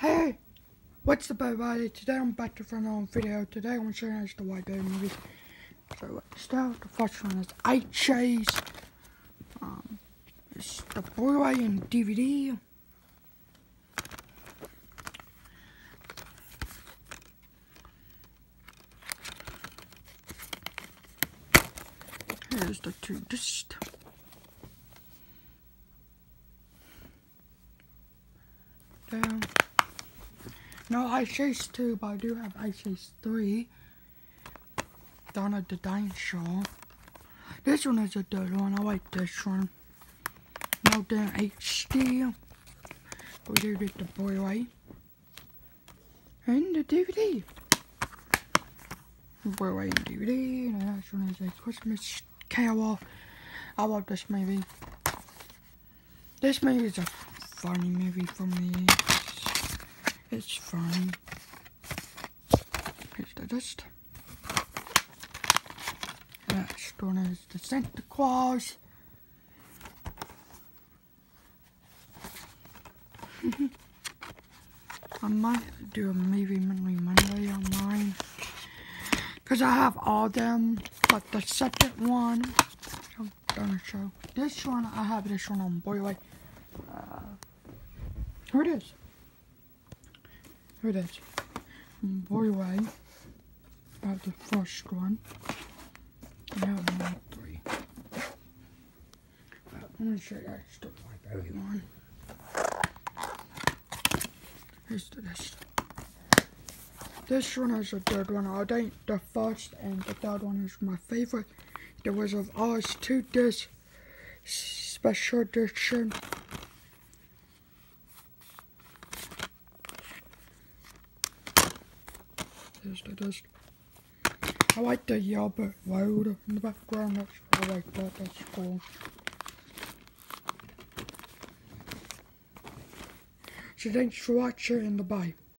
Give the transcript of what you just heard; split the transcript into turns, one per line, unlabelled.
Hey, what's up everybody? Today I'm back to front on video. Today I'm showing you guys the White Bear movie. So start. The first one is Ice Age. Um, it's the Blu-ray and DVD. Here's the two disc. Down. No Ice Age 2, but I do have Ice Age 3. Dawn of the Dinosaur. This one is a good one. I like this one. No damn HD. We do get the Blu-ray. And the DVD. Blu-ray and DVD. And this one is a Christmas Carol. I love this movie. This movie is a funny movie for me. It's fine. Here's the dust. Next one is the Santa Claus. I might do a movie Monday Monday on mine. Because I have all them, but the second one, I'm gonna show. This one, I have this one on Boy Uh, here it is. Here it is. Boy I have the first one. Have one, three. I'm gonna show you guys the White one. Here's the this. This one is the third one. I think the first and the third one is my favorite. The Wizard of Oz 2 disc special edition. Here's the disc. I like the Yellow Brick Road in the background. That's, I like that. That's cool. So thanks for watching and bye.